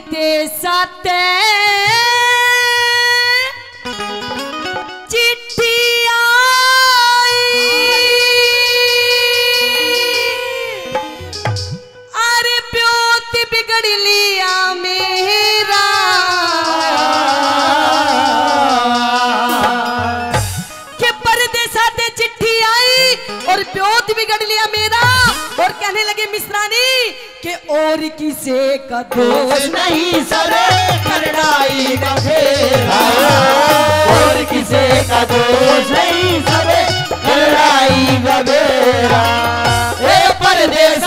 ते साते और प्योत बिगड़ लिया मेरा। और कहने लगे मिश्रानी के और किसे का दोष नहीं सरे, करनाई का फेरा। और किसे का दोष नहीं सरे, करनाई का फेरा। ए परदेस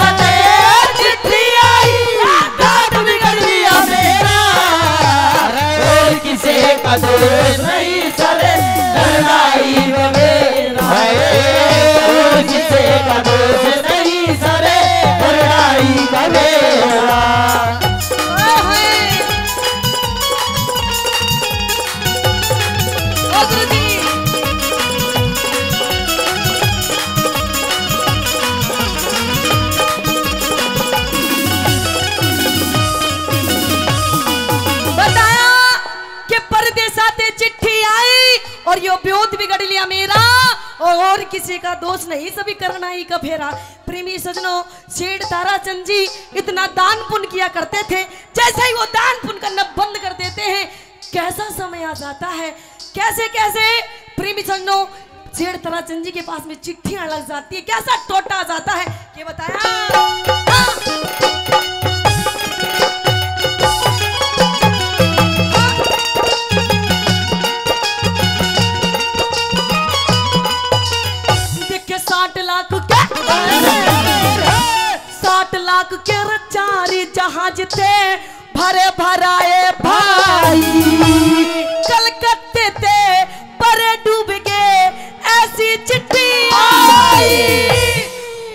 किसी का दोष नहीं, सभी करना ही का फेरा। प्रेमी सजनों शेठ ताराचंद जी इतना दान पुण्य किया करते थे, जैसे ही वो दान पुण्य करना बंद कर देते हैं, कैसा समय आ जाता है? कैसे कैसे? प्रेमी सजनों शेठ ताराचंद जी के पास में चिट्ठियाँ लग जाती है, कैसा टोटा जाता है, ये बताया। भरे भराए भाई। कलकत्ते थे, परे डूब गए, ऐसी चिट्ठी आई।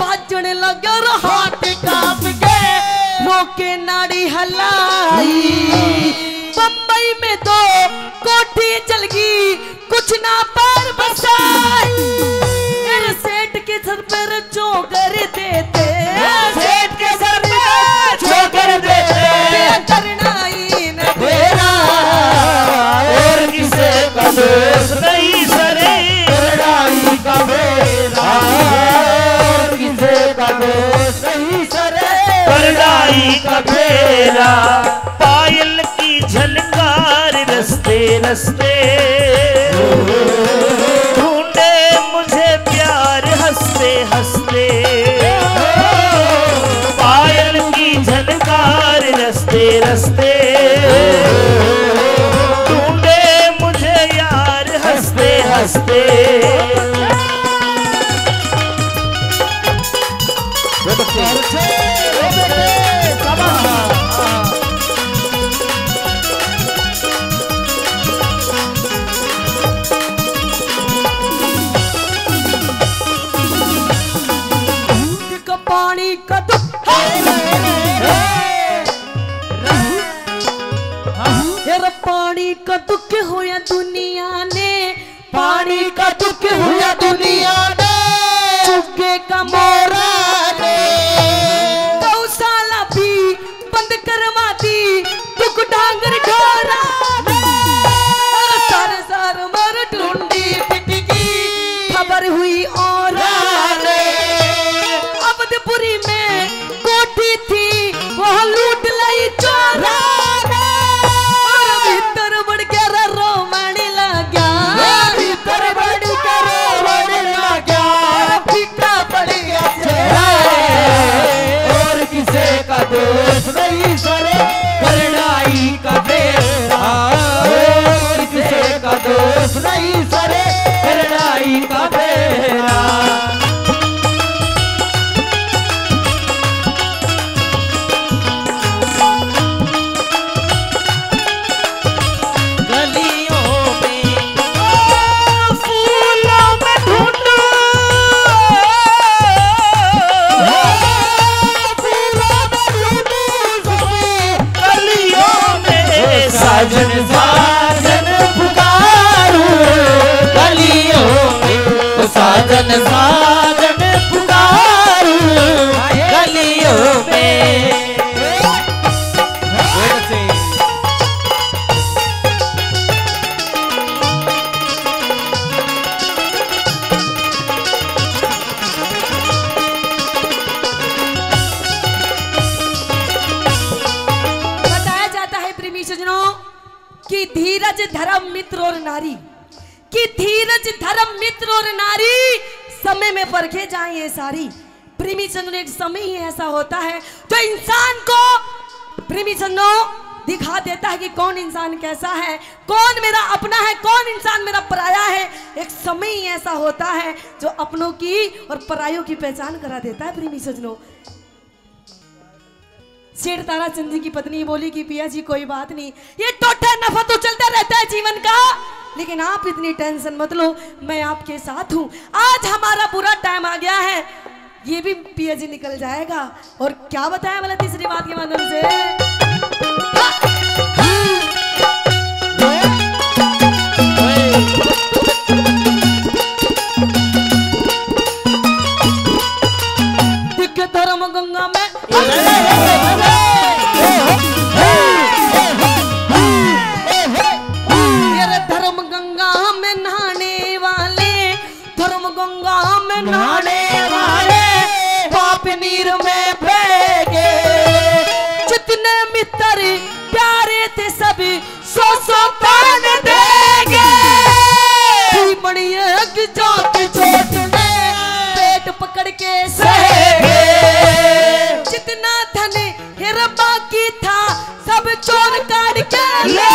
बाजण लगे हाथ काँप गए रोके नाड़ी हलाई। बम्बई में दो कोठी चल गई, कुछ ना पर बसाई। सेठ के सर पर चोकर देते फेरा पायल की झलकार रस्ते रस्ते। ढूंढे मुझे प्यार हँसते हँसते। पायल की झलकार रस्ते रस्ते। ढूंढे मुझे यार हँसते हँसते। पानी का दुख होया दुनिया ने। पानी का दुख हुआ दुनिया ने। चुके का मोरा ने। गौशाला भी बंद करवा दी। दुख डांगर ढोरा। धीरज धर्म मित्र और नारी। कि धीरज धर्म मित्र और नारी समय में परखे जाए ये सारी। प्रेमी चंद्र एक समय ही ऐसा होता है जो इंसान को प्रेमी चंद्रो दिखा देता है कि कौन इंसान कैसा है, कौन मेरा अपना है, कौन इंसान मेरा पराया है। एक समय ही ऐसा होता है जो अपनों की और परायों की पहचान करा देता है प्रेमी सजनों शेर तारा चंद जी की पत्नी बोली कि पिया जी, कोई बात नहीं। ये टोटा नफा तो चलता रहता है जीवन का। लेकिन आप इतनी टेंशन मत लो, मैं आपके साथ हूँ। आज हमारा पूरा टाइम आ गया है। ये भी पिया जी निकल जाएगा। और क्या बताया वाला तीसरी बात के माध्यम से? धर्म गंगा में। के सहेगे जितना धन हेरा बाकी था सब चोर काट के ले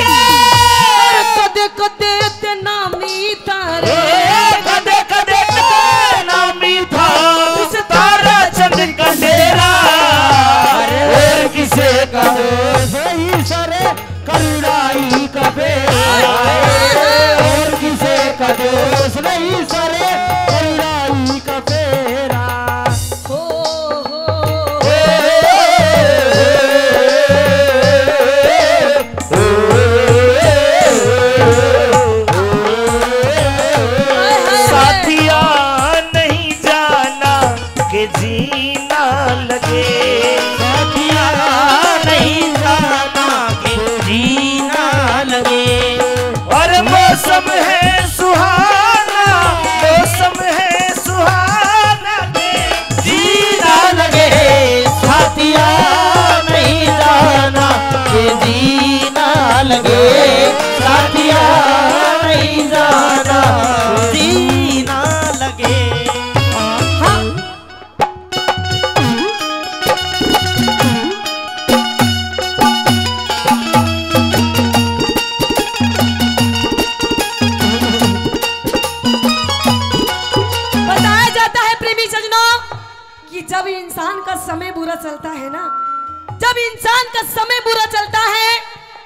गए कदे कदे मौसम है का समय बुरा चलता है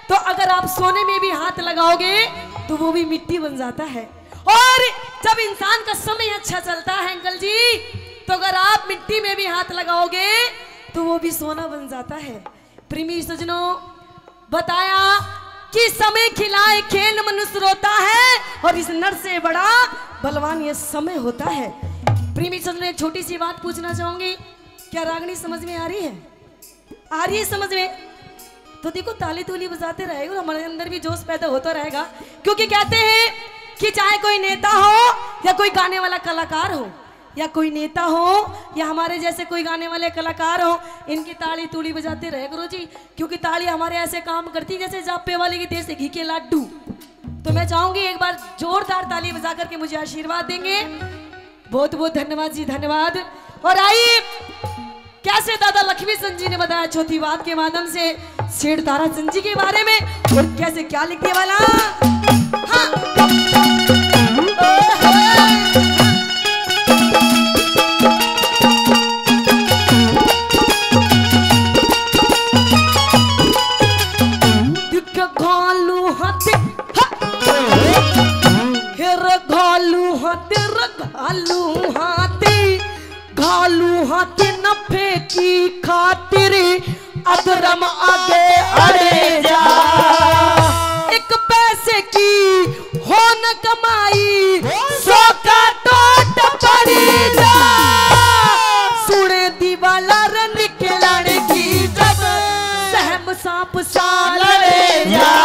तो अगर आप सोने में भी हाथ लगाओगे तो वो भी मिट्टी बन जाता है। और जब इंसान का समय अच्छा चलता है, अंकल जी तो अगर आप मिट्टी में भी हाथ लगाओगे तो वो भी सोना बन जाता है। प्रेमी सजनों, बताया कि समय खिलाए, खेल मनुष्य रोता है, और इस नर से बड़ा बलवान ये समय होता है। प्रेमी चंद्र एक छोटी सी बात पूछना चाहूँगी। क्या रागनी समझ में आ रही है? आ रही है समझ में? तो देखो ताली तूली बजाते रहेगा हमारे अंदर भी जोश पैदा होता रहेगा। क्योंकि कहते हैं कि चाहे कोई नेता हो या कोई गाने वाला कलाकार हो, या कोई नेता हो या हमारे जैसे कोई गाने वाले कलाकार हो, इनकी ताली तूली बजाते रहे करो जी। क्योंकि ताली हमारे ऐसे काम करती जैसे जापे वाले की देश से घी के लाडू तो मैं चाहूँगी एक बार जोरदार ताली बजा करके मुझे आशीर्वाद देंगे। बहुत बहुत धन्यवाद जी, धन्यवाद। और आइए कैसे दादा लक्ष्मी चंद जी ने बताया चौथी बात के माध्यम से? शेर तारा चंद जी के बारे में? और कैसे क्या लिखने वाला? हाँ। घालू हाथी हाथी। घालू हाथी खातिर अधर्म आगे अड़े जा। एक पैसे की हो न कमाई, सौ का टोट पड़ी जा। सुने दीवाला रन के लड़की जब सहम सांप साल रे जा।